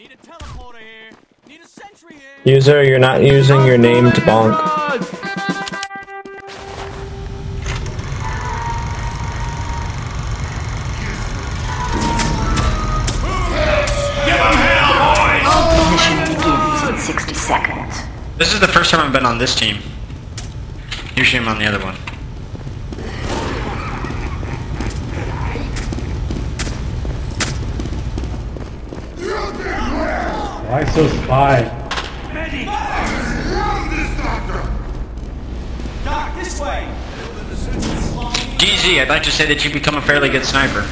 Need a teleporter here. Need a sentry here. User, you're not using your name to bonk. Mission begins in 60 seconds. This is the first time I've been on this team. Usually I'm on the other one. Why so spy? Doc, this way. DZ, I'd like to say that you've become a fairly good sniper.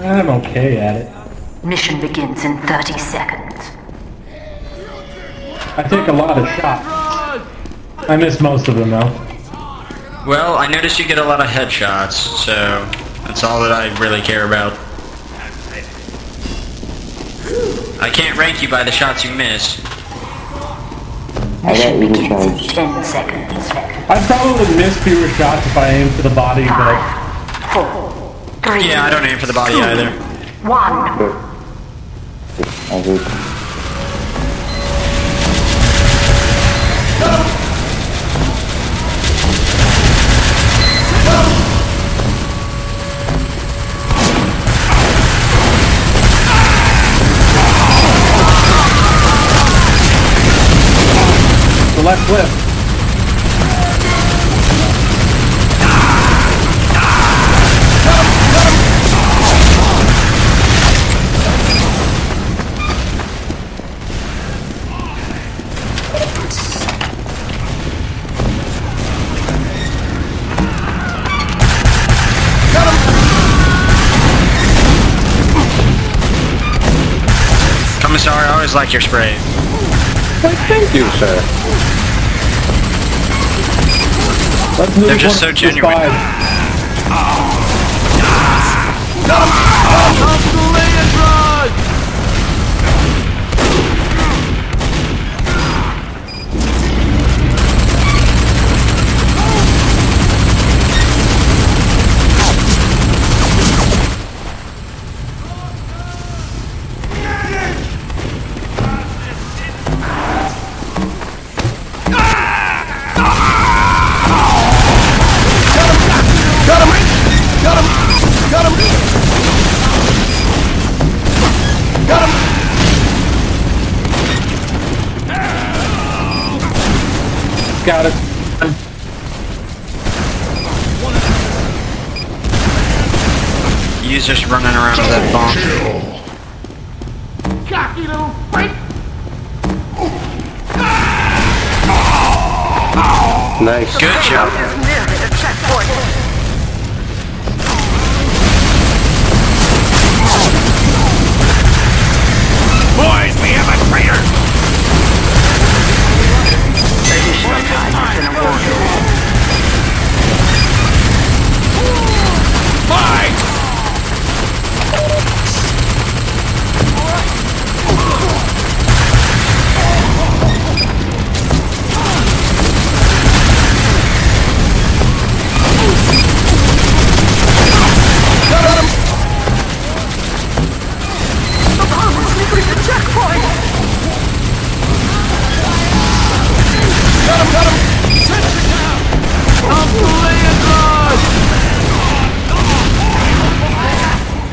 I'm okay at it. Mission begins in 30 seconds. I take a lot of shots. I miss most of them though. Well, I noticed you get a lot of headshots, so that's all that I really care about. I can't rank you by the shots you miss. Mission begins in 10 seconds. I'd probably miss fewer shots if I aim for the body, but Five, four, three, Yeah, I don't aim for the body either. one. The left flip. Commissar, I always like your spray. Thank you, sir. Let's move They're just one so to genuine. five. Got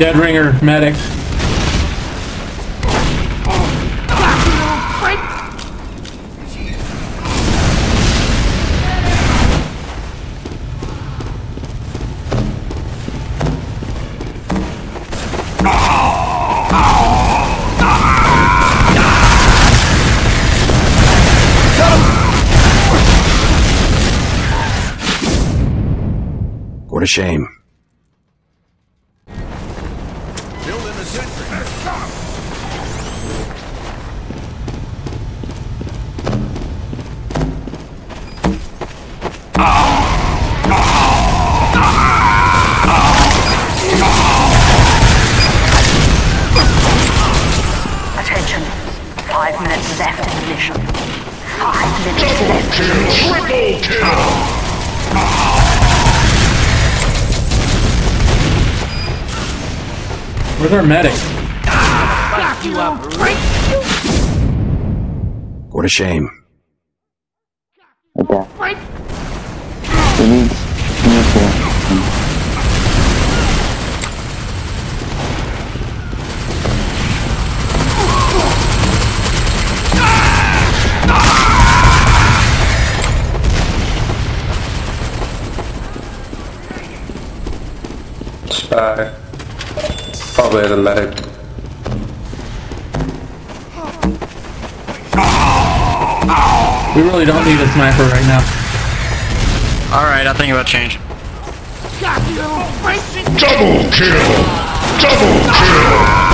Dead ringer, medic. What a shame. Sentry. Attention. Five minutes left in the mission. Five minutes left in the mission. Where's our medic? What a shame. Okay. We need, we need to. Spy. Probably the medic. We really don't need a sniper right now. Alright, I'll think about change. Double kill! Double kill!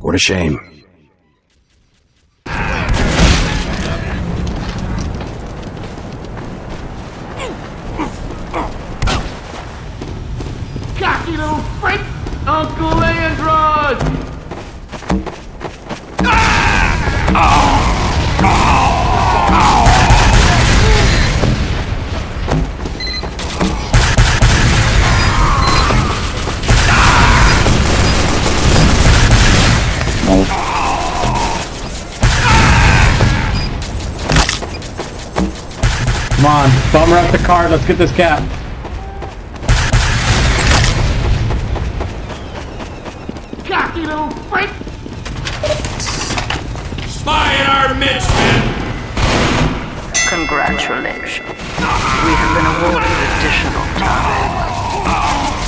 What a shame. Bummer up the card. Let's get this cap. Cocky little freak! Spy in our midst, men! Congratulations. We have been awarded additional time.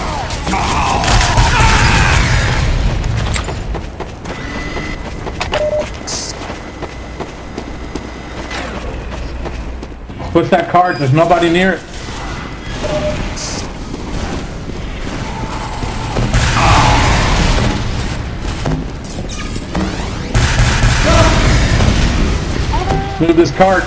Push that cart. There's nobody near it. Move this cart.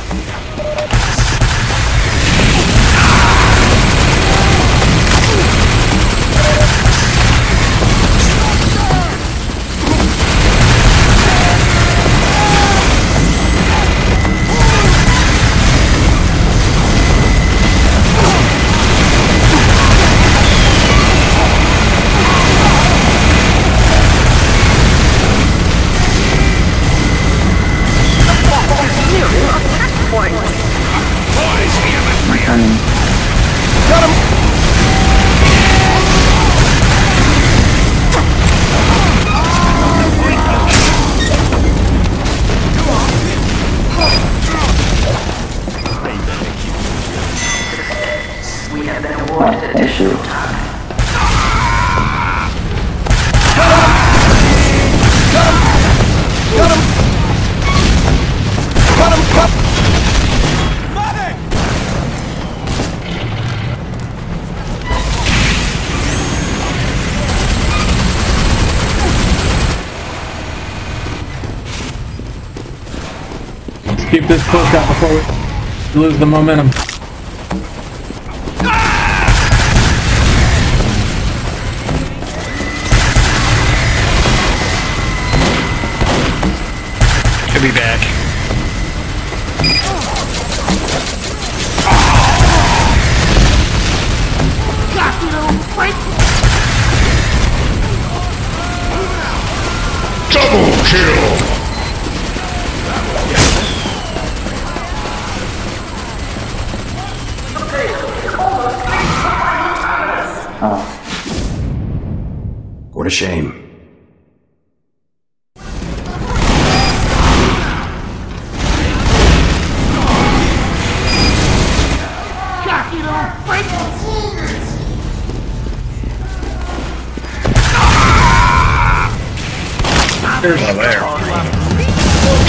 Push up before we lose the momentum. What a shame. Cocky little freak!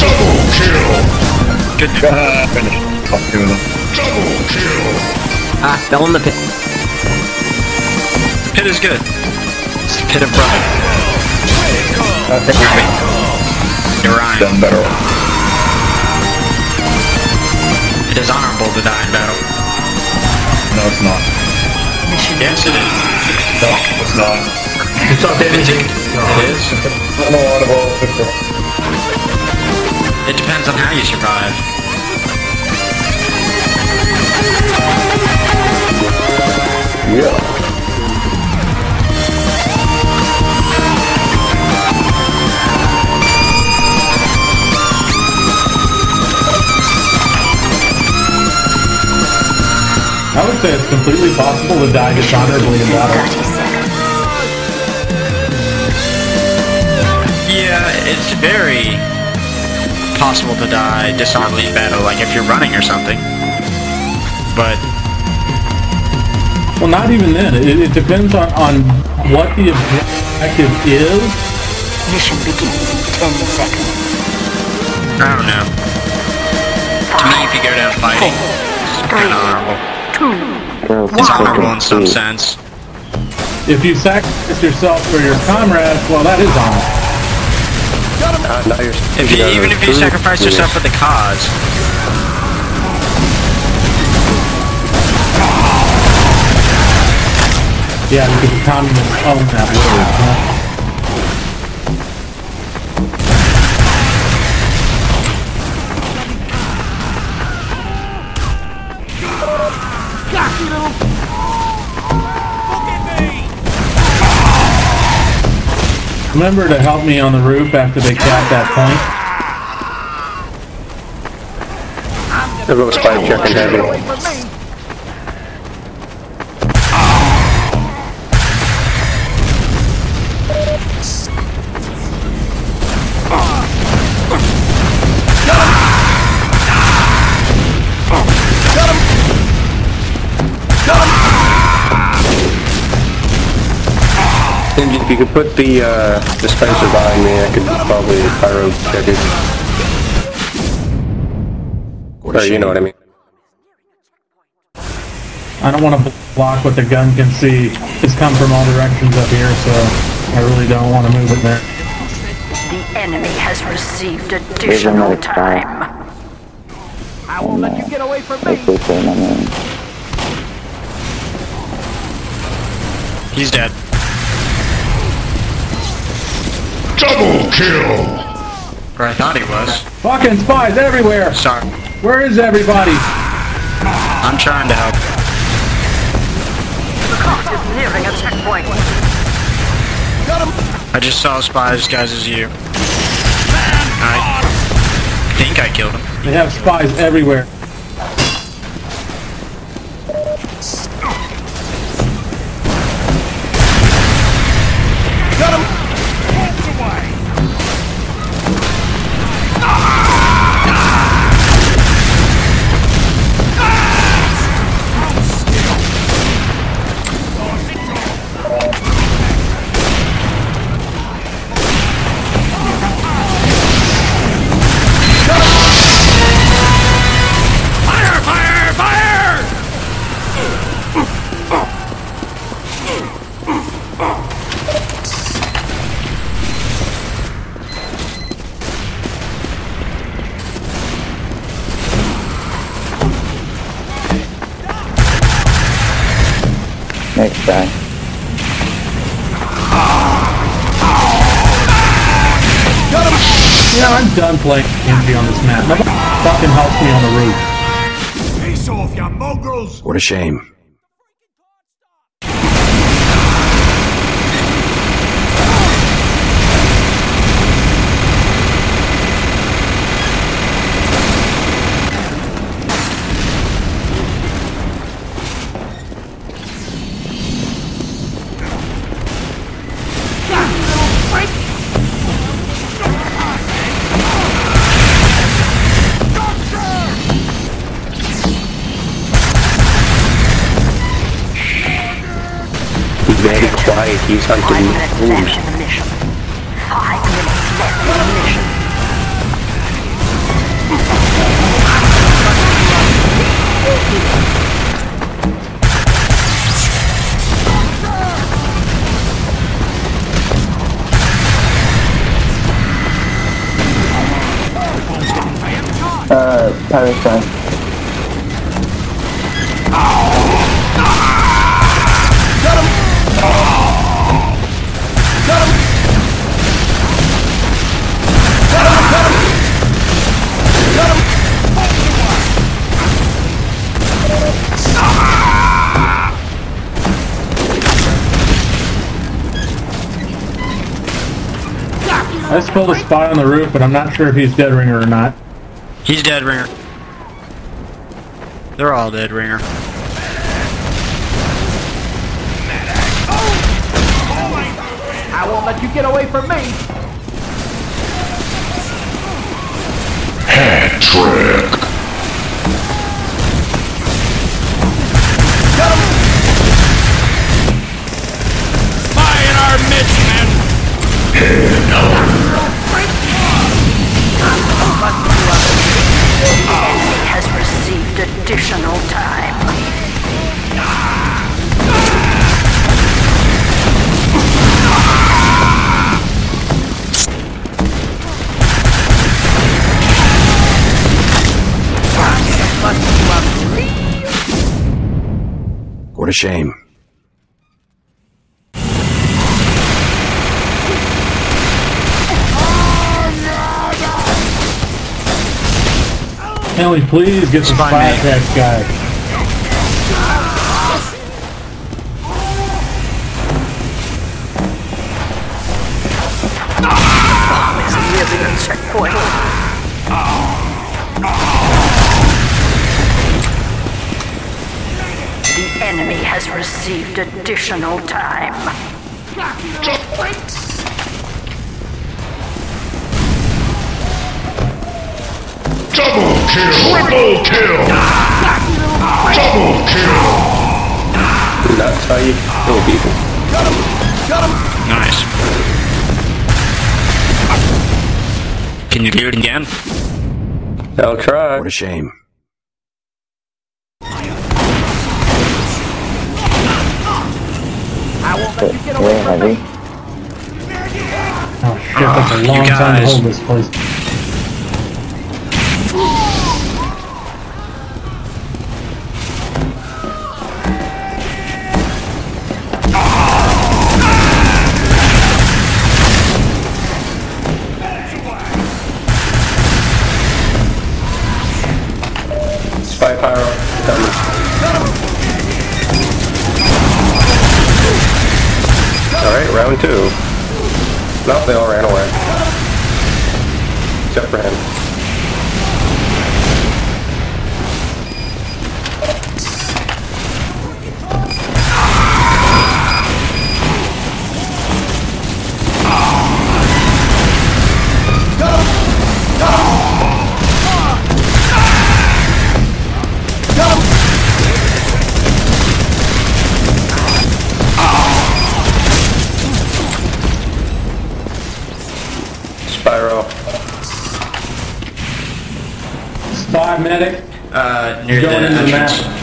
Double kill! Good. job. Double kill! Ah, fell in the pit. Pit is good. It's the pit of pride. You're right. better. It is honorable to die in battle. No, it's not. Yes, it is. No, it's not. It's not damaging. It is. No honorable. It depends on how you survive. Yeah. I would it's completely possible to die dishonorably in battle. Yeah, it's very possible to die dishonorably in battle, like if you're running or something. But Well, not even then. It, it depends on, on what the objective is. Mission begins in 10 seconds. I don't know. To me, if you go down fighting, it's kind of honorable. Girls, It's fucking honorable in some cute. sense. If you sacrifice yourself for your comrades, well, that is honor. Uh, now you're If you, even if you sacrifice yourself for the cause, Yeah, because the communists own that word. Huh? Remember to help me on the roof after they cap that point. There goes Spike checking heavy. You could put the uh, dispenser behind me, I could probably pyro check it. What a Or you know what I mean. I don't want to block what the gun can see. It's come from all directions up here, so I really don't want to move it there. The enemy has received additional time. I won't let you get away from me. Like, wait for my name. he's dead. Double kill! Or I thought he was. Fucking spies everywhere! Sorry. Where is everybody? I'm trying to help. The cart is nearing a checkpoint. Got him! I just saw spies guys as you. I think I killed him. They have spies everywhere. Next guy. You know, I'm done playing PNG on this map. Nobody fucking helps me on the roof. Face off, you mongrels! What a shame. Five hunting minutes wolves. left in the mission. Five minutes left in the mission. Uh, pirate I just pulled a spy on the roof, but I'm not sure if he's dead ringer or not. He's dead ringer. They're all dead ringer. I won't let you get away from me. Hat trick. Shame. Can we please get the Spy spy me. attack guy? Really a checkpoint. Has received additional time. Double kill. Triple kill. Double kill. That's how you kill people. Nice. Can you do it again? I'll try. What a shame. Where from me. Oh shit, that's a ah, long time to hold this place. Round two. Nope, they all ran away. Except for him. Medic, Uh, near going the the entrance.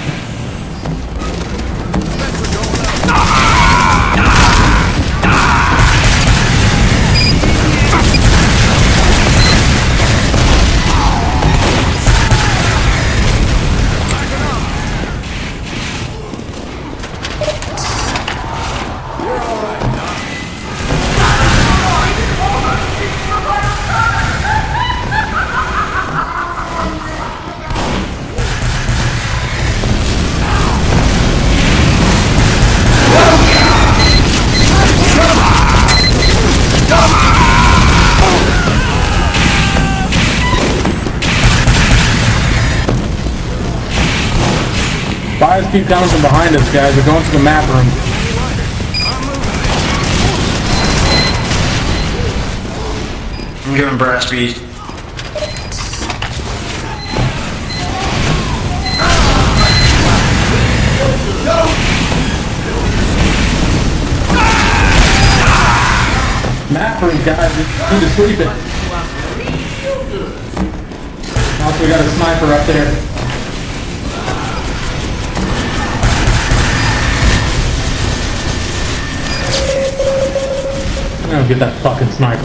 Spies keep coming from behind us, guys. They're going to the map room. I'm giving brass speed. Map room, guys. We need to sweep it. Also, we got a sniper up there. I'm get that fucking sniper.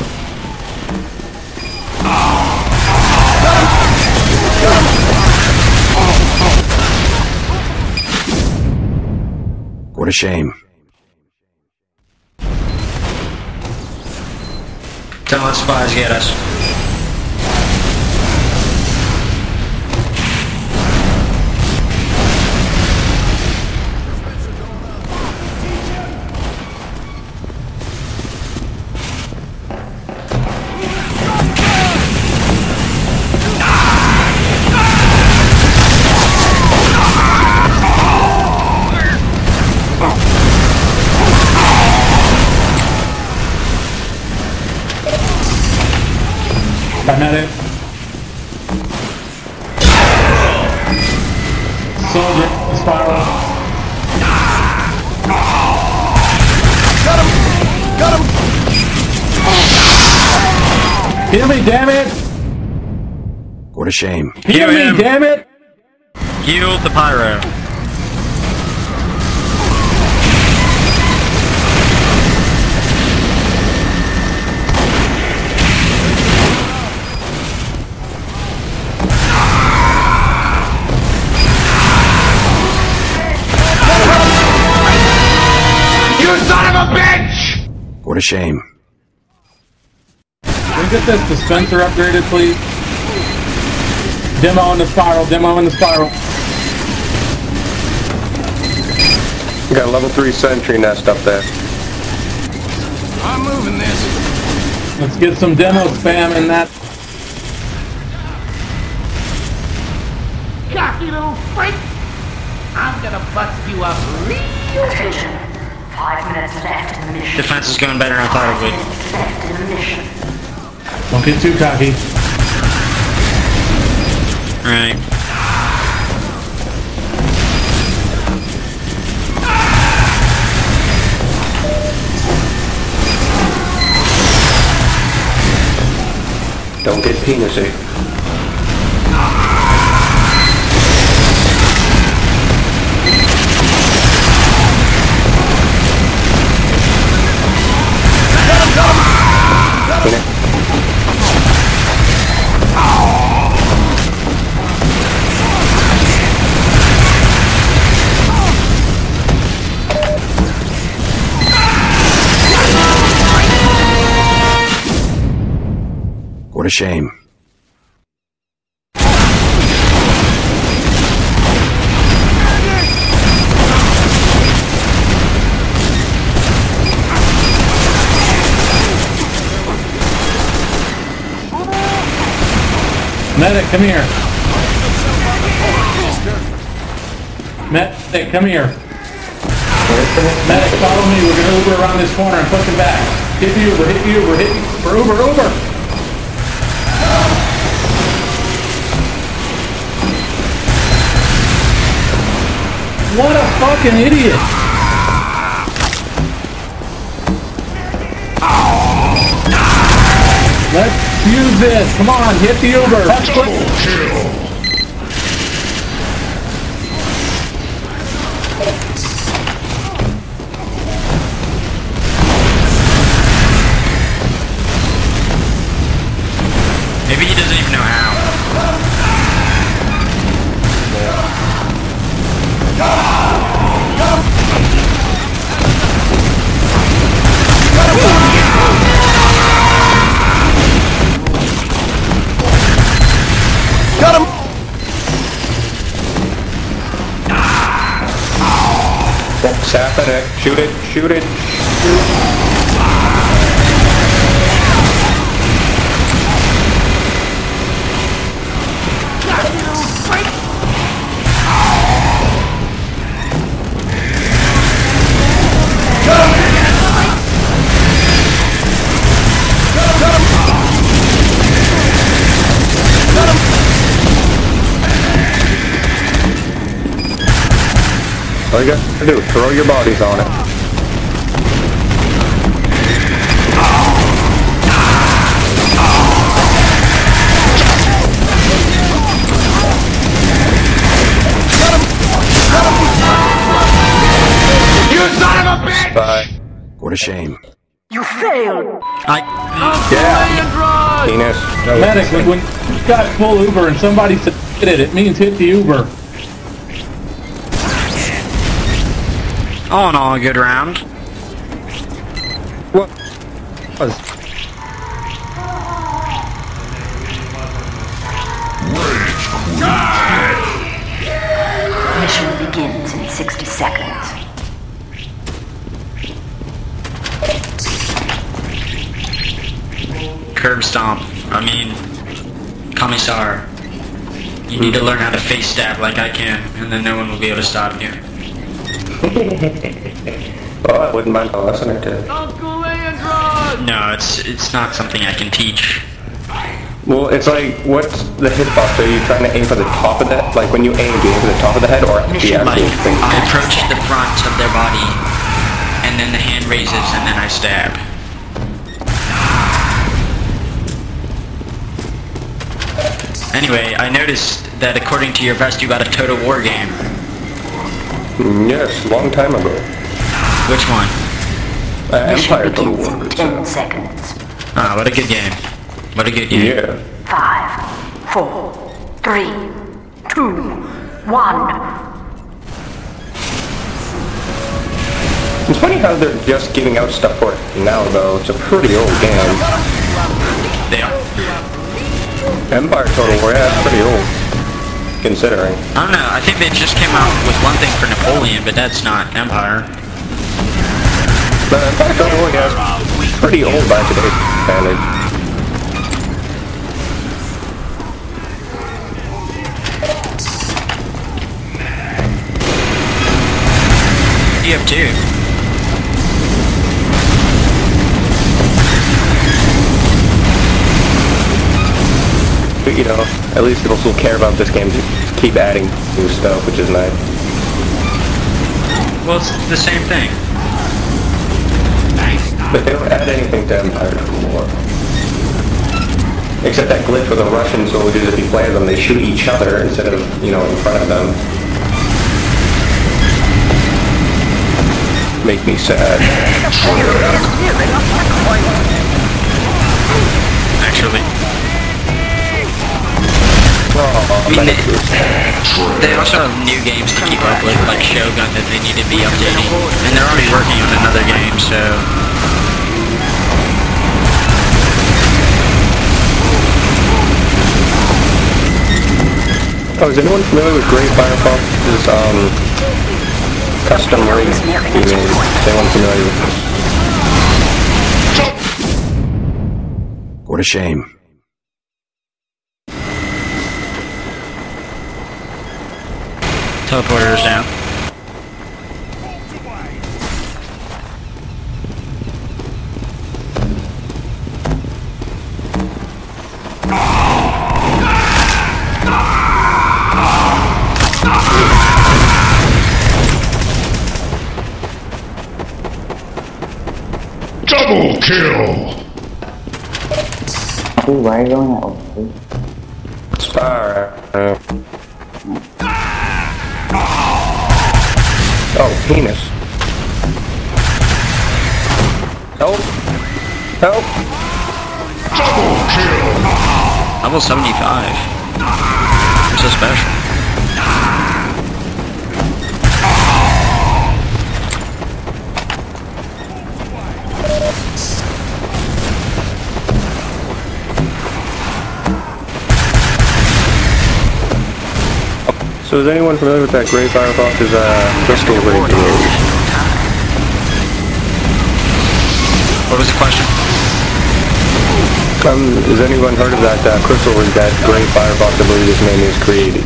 What a shame. Don't let spies get us. I met it. Soldier, spiral. Heal me, damn it! What a shame. Heal Heal me, him. damn it! Heal the pyro. What a shame. Can we get this dispenser upgraded, please? Demo in the spiral, demo in the spiral. We got a level 3 sentry nest up there. I'm moving this. Let's get some demo spam in that. Cocky little freak! I'm gonna bust you up real Attention. Five minutes left in the mission. Defense is going better than I thought it would. Left in the mission. Don't get too cocky. Right. Don't get penisy. What a shame. Medic, come here. Medic, come here. Medic, follow me. We're gonna Uber around this corner and push him back. Hit the Uber, hit the Uber, hit the Uber, Uber, Uber. What a fucking idiot! Let's use this. Come on, hit the Uber. Double kill! It, shoot it, shoot it. All you gotta do, is throw your bodies on it. You son of a bitch! Bye. What a shame. You failed. I. Yeah. Penis. Medic, when, when you got full Uber and somebody said hit it, it means hit the Uber. All in all, a good round. What? Was Mission begins in 60 seconds. Curb stomp. I mean, Commissar. You need to learn how to face stab like I can, and then no one will be able to stop you. Oh, I wouldn't mind listening to it. Uncle Leandron! No, it's it's not something I can teach. Well, it's like, what's the hitbox? Are you trying to aim for the top of that? Like when you aim, do you aim for the top of the head or the Mission Like, actual thing? I approach the front of their body, and then the hand raises, and then I stab. Anyway, I noticed that according to your vest, you got a Total War game. Mm, Yes, long time ago. Which one? Uh, Mission Empire Total War. 10 uh, seconds. Ah, what a good game. What a good game. Yeah. Five, four, three, two, one. It's funny how they're just giving out stuff for it now, though. It's a pretty old game. They are. Empire Total War, yeah, it's pretty old. Considering. I don't know. I think they just came out with one thing for Napoleon, but that's not Empire. But Empire Total War, yeah, it's pretty old by today's standards. You have two. You know, at least people still care about this game to keep adding new stuff, which is nice. Well, it's the same thing. Nice. But they don't add anything to Empire Total War. Except that glitch with the Russian soldiers, if you play them, they shoot each other instead of, you know, in front of them. Make me sad. Actually, Oh, mean, thank you. they also have new games to keep up with, like Shogun, that they need to be updating, and they're already working on another game. So Oh, is anyone familiar with Great Firefox's um, custom rig? Is anyone familiar with this? What a shame. Teleporters down. Double kill! Dude, why are you going that penis. Help! Help! Double kill! Level 75. I'm so special. So is anyone familiar with that Great Firefox's uh, crystal rig? What was the question? Um, has anyone heard of that uh, crystal rig that Great Firefox, I believe his name is, created?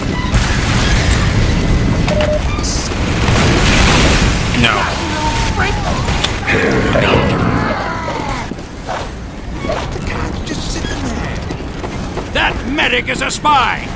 No. That medic is a spy!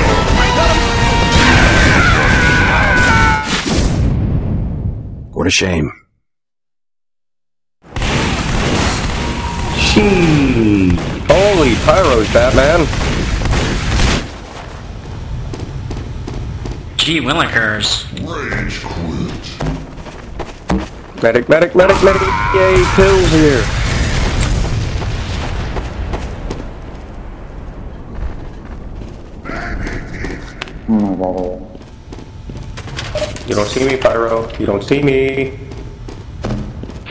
What a shame. Gee. Holy pyros, Batman. Gee, Willikers. Rage quit. Medic, medic, medic, medic. Yay, pills here. Oh my god. You don't see me, Pyro. You don't see me.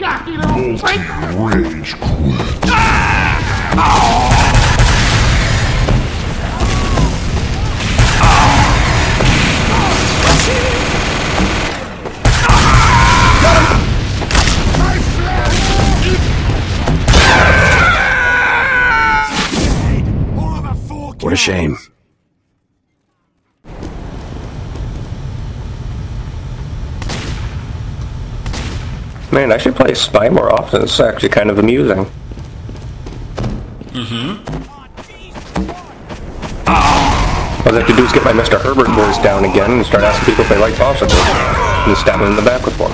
Rage quit. Ah! Oh! What a shame. Man, I should play Spy more often. It's actually kind of amusing. Mm-hmm. All I have to do is get my Mr. Herbert voice down again and start asking people if they like sausages. And stab them in the back with one.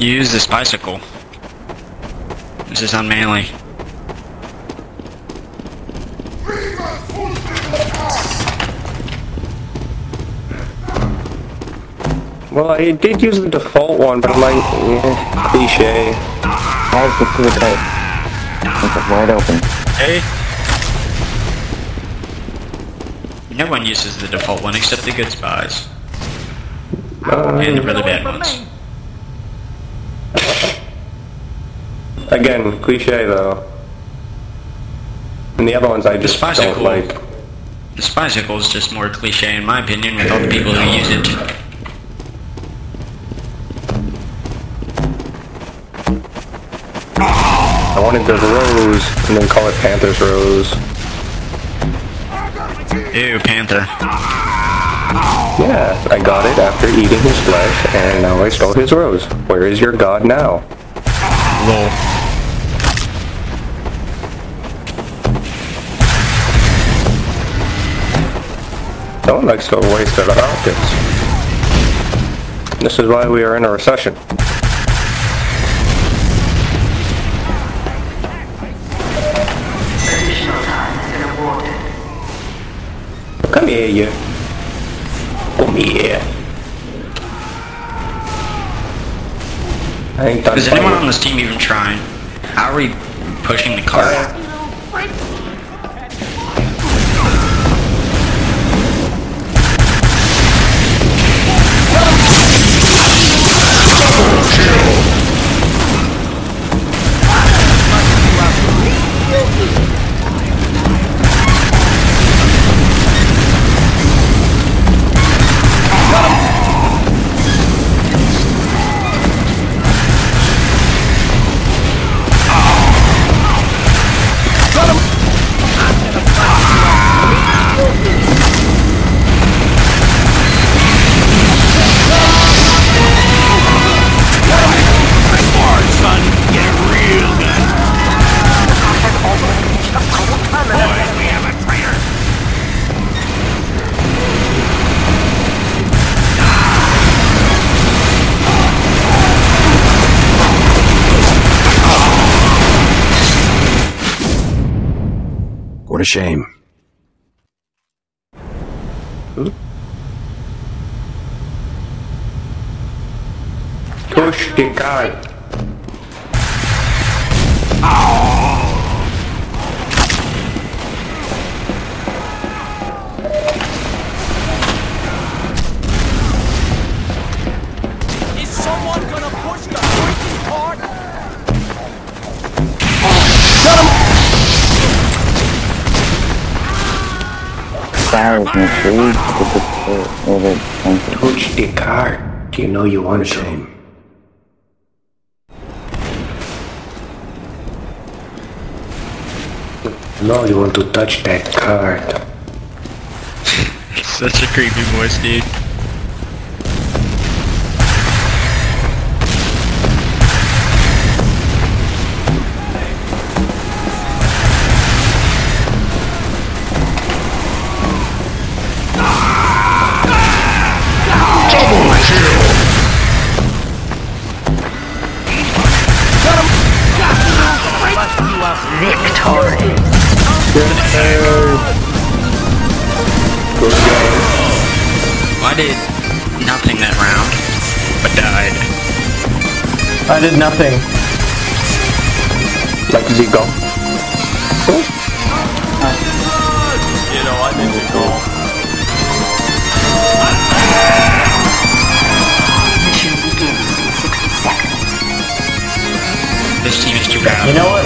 Use this bicycle. This is unmanly. Well, I did use the default one, but I'm like, eh, cliche. Guys, get to the code. It's wide open. Hey. No one uses the default one except the good spies. and the really bad ones. Again, cliche though. And the other ones I just spies don't cool. like. The Spycicle is just more cliche in my opinion with all the people who use it. Wanted rose and then call it Panther's Rose. Ew, Panther. Yeah, I got it after eating his flesh, and now I stole his rose. Where is your god now? Lol. No one likes to waste their rockets. This is why we are in a recession. Come here, you. Come here. I ain't done Is anyone on this team even trying? How are we pushing the cart? What a shame. Push the cart. Is And food. Get the cart. Do you know you want to? shame. No, you want to touch that card. Such a creepy voice, dude. Good game. I did nothing that round, but died. I did nothing. Like Zigo. Mission begins in 60 seconds. This team is too proud. You know what?